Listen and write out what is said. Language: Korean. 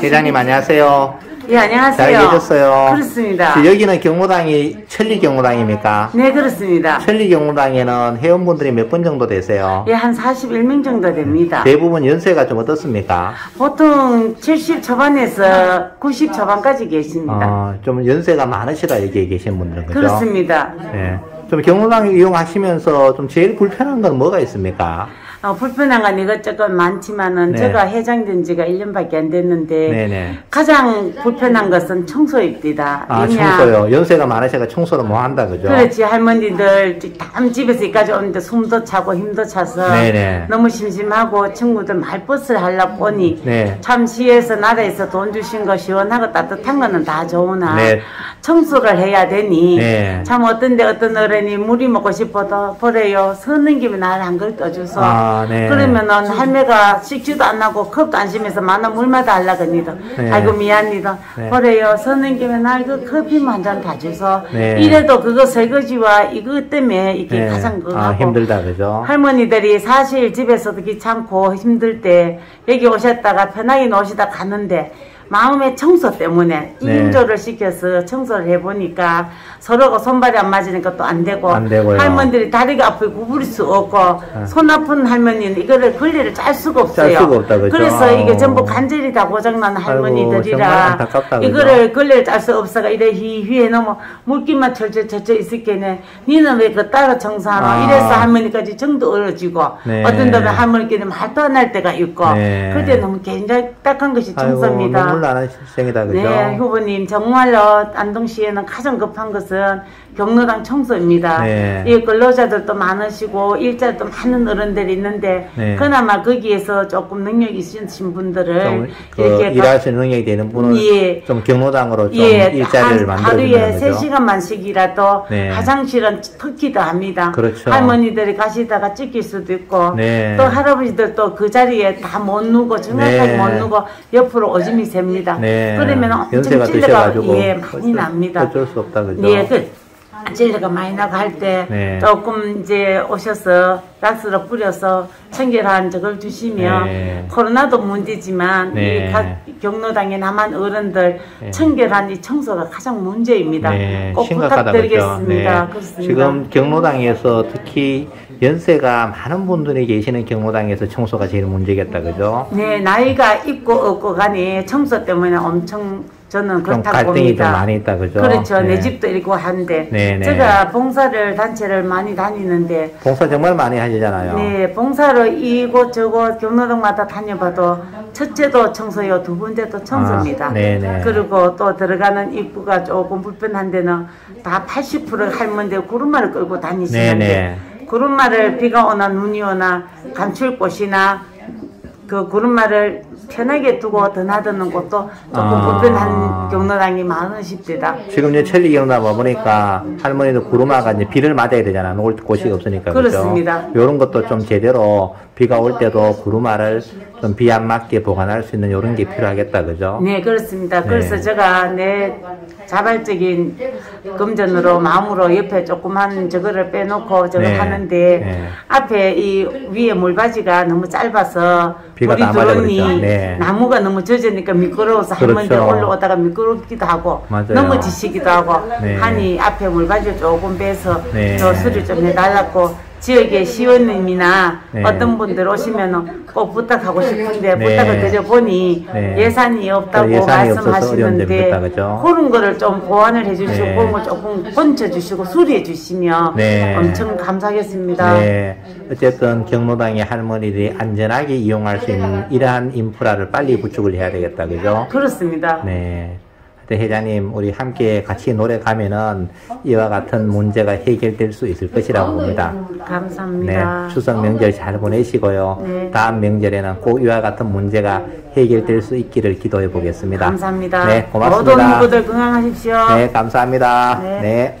회장님 안녕하세요. 예, 안녕하세요. 잘 계셨어요? 그렇습니다. 여기는 경로당이 천리 경로당입니까? 네, 그렇습니다. 천리 경로당에는 회원분들이 몇 분 정도 되세요? 예, 한 41명 정도 됩니다. 대부분 연세가 좀 어떻습니까? 보통 70 초반에서 90 초반까지 계십니다. 어, 좀 연세가 많으시다 여기 계신 분들은 그죠? 그렇습니다. 네. 좀 경로당 이용하시면서 좀 제일 불편한 건 뭐가 있습니까? 어, 불편한 건 이것저것 많지만은 네. 제가 회장된 지가 1년밖에 안 됐는데 네네. 가장 불편한 것은 청소입니다. 아, 청소요. 연세가 많으셔가 청소를 못 한다 그죠? 그렇지 할머니들 다 집에서 여기까지 오는데 숨도 차고 힘도 차서 네네. 너무 심심하고 친구들 말버스를 하려고 오니 네. 참 시에서 나라에서 돈 주신 거 시원하고 따뜻한 거는 다 좋으나 네. 청소를 해야 되니 네. 참 어떤데 어떤 어른이 물이 먹고 싶어도 버려요 서는 김에 나를 한 그릇 떠줘서 아, 네. 그러면은 할매가 식지도 안 하고 컵도 안 심해서 만원 물마다 하려거니다 네. 아이고 미안니다 네. 버려요 서는 김에 날그 커피만 한잔 다 줘서 네. 이래도 그거 설거지와 이거 때문에 이게 네. 가장 그거 아, 힘들다 그죠? 할머니들이 사실 집에서도 귀찮고 힘들 때 여기 오셨다가 편하게 노시다 가는데 마음의 청소 때문에 네. 인조를 시켜서 청소를 해보니까 서로가 손발이 안 맞으니까 또 안 되고 안. 할머니들이 다리가 아프고 구부릴 수 없고 손 아픈 할머니는 이거를 걸레를 짤 수가 없어요. 짤 수가 없다, 그죠? 래서 이게. 전부 간절히 다 고장난 할머니들이라 그죠? 이거를 걸레를 짤 수 없어가 이래 휘휘해 너무 물기만 철철 철철 있을 게네 니는 왜 그 따로 청소하노 아. 이래서 할머니까지 정도 얼어지고 네. 어떤 데는 할머니끼리 말도 안 할 때가 있고 네. 그때 너무 굉장히 딱한 것이 아이고, 청소입니다. 눈물 나는 실생이다 그죠? 네, 후보님 정말로 안동시에는 가장 급한 것은 경로당 청소입니다. 네. 이 근로자들도 많으시고 일자리도 많은 어른들이 있는데 네. 그나마 거기에서 조금 능력이 있으신 분들을 좀그 이렇게 있는 능력이 되는 분은 예. 좀 경로당으로 좀 예, 일자리를 한 만들어준다는 하루에 거죠. 3시간만 쉬기라도 네. 화장실은 더 합니다. 그렇죠. 할머니들이 가시다가 찢길 수도 있고 네. 또 할아버지들 또그 자리에 다 못 누고 정확하게 네. 못 누고 옆으로 오줌이 셉니다. 네. 그러면 엄청 연세가 찔레가 드셔가지고 예, 많이 납니다. 어쩔 수 없다 그죠? 예, 그 찔레가 많이 나고 할때 네. 조금 이제 오셔서 락스를 뿌려서 청결한 저걸 주시면 네. 코로나도 문제지만 네. 이각 경로당에 남한 어른들 네. 청결한 이 청소가 가장 문제입니다. 네, 꼭 부탁드리겠습니다. 지금 경로당에서 특히 연세가 많은 분들이 계시는 경로당에서 청소가 제일 문제겠다 그죠? 네, 나이가 있고 없고 간에 청소 때문에 엄청 저는 좀 그렇다고 갈등이 봅니다. 좀 많이 있다 그죠? 그렇죠. 네. 내 집도 있고 한데 네, 네. 제가 봉사를 단체를 많이 다니는데 봉사 정말 많이 하시잖아요. 네, 봉사를 이곳 저곳 경로당마다 다녀봐도 첫째도 청소요, 두 번째도 청소입니다. 아, 네네. 그리고 또 들어가는 입구가 조금 불편한 데는 다 80% 할머니들 구름마를 끌고 다니시는데 네네. 구름마를 비가 오나 눈이 오나 감출 곳이나 그 구름마를 편하게 두고 드나드는 곳도 조금 아. 불편한 경로당이 많으십니다. 지금 이제 천리 경로당 와보니까 할머니도 구루마가 이제 비를 맞아야 되잖아. 놓을 곳이 없으니까. 그렇습니다. 이런 것도 좀 제대로 비가 올 때도 구루마를 좀 비 안 맞게 보관할 수 있는 이런 게 필요하겠다. 그죠? 네, 그렇습니다. 네. 그래서 제가 내 자발적인 금전으로 마음으로 옆에 조그만 저거를 빼놓고 저거 네. 하는데 네. 앞에 이 위에 물바지가 너무 짧아서 비가 물이 들어오니. 네. 나무가 너무 젖으니까 미끄러워서 그렇죠. 할머니들 올라오다가 미끄럽기도 하고 맞아요. 넘어지시기도 하고 네. 하니 앞에 물바지를 조금 빼서 네. 저 수리 좀 해달라고 지역의 시원님이나 네. 어떤 분들 오시면 꼭 부탁하고 싶은데 네. 부탁을 드려보니 네. 예산이 없다고 예산이 말씀하시는데? 그런 거를 좀 보완을 해주시고 네. 그런 걸 조금 건쳐주시고 수리해 주시면 네. 엄청 감사하겠습니다. 네. 어쨌든 경로당의 할머니들이 안전하게 이용할 수 있는 이러한 인프라를 빨리 구축을 해야 되겠다. 그죠? 그렇습니다. 네. 하여튼 회장님, 우리 함께 같이 노래 가면은 이와 같은 문제가 해결될 수 있을 것이라고 봅니다. 네. 감사합니다. 추석 명절 잘 보내시고요. 네. 다음 명절에는 꼭 이와 같은 문제가 해결될 수 있기를 기도해 보겠습니다. 감사합니다. 네, 모든 고맙습니다. 후보들 건강하십시오. 네, 감사합니다. 네. 네.